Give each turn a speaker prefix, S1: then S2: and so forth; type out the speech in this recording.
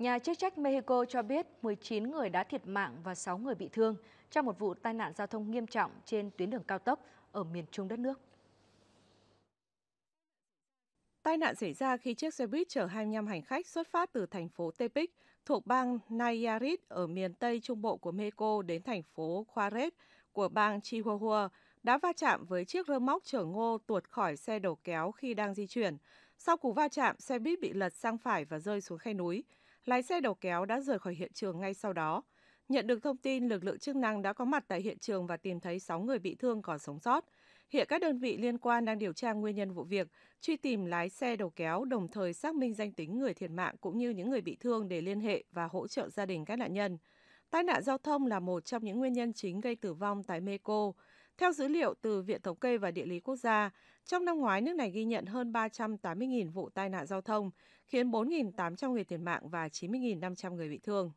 S1: Nhà chức trách Mexico cho biết 19 người đã thiệt mạng và 6 người bị thương trong một vụ tai nạn giao thông nghiêm trọng trên tuyến đường cao tốc ở miền trung đất nước.
S2: Tai nạn xảy ra khi chiếc xe buýt chở 25 hành khách xuất phát từ thành phố Tepic thuộc bang Nayarit ở miền Tây Trung Bộ của Mexico đến thành phố Juarez của bang Chihuahua đã va chạm với chiếc rơ móc chở ngô tuột khỏi xe đầu kéo khi đang di chuyển. Sau cú va chạm, xe buýt bị lật sang phải và rơi xuống khe núi. Lái xe đầu kéo đã rời khỏi hiện trường ngay sau đó. Nhận được thông tin, lực lượng chức năng đã có mặt tại hiện trường và tìm thấy 6 người bị thương còn sống sót. Hiện các đơn vị liên quan đang điều tra nguyên nhân vụ việc, truy tìm lái xe đầu kéo, đồng thời xác minh danh tính người thiệt mạng cũng như những người bị thương để liên hệ và hỗ trợ gia đình các nạn nhân. Tai nạn giao thông là một trong những nguyên nhân chính gây tử vong tại Mexico. Theo dữ liệu từ Viện Thống kê và Địa lý Quốc gia, trong năm ngoái nước này ghi nhận hơn 380.000 vụ tai nạn giao thông, khiến 4.800 người thiệt mạng và 90.500 người bị thương.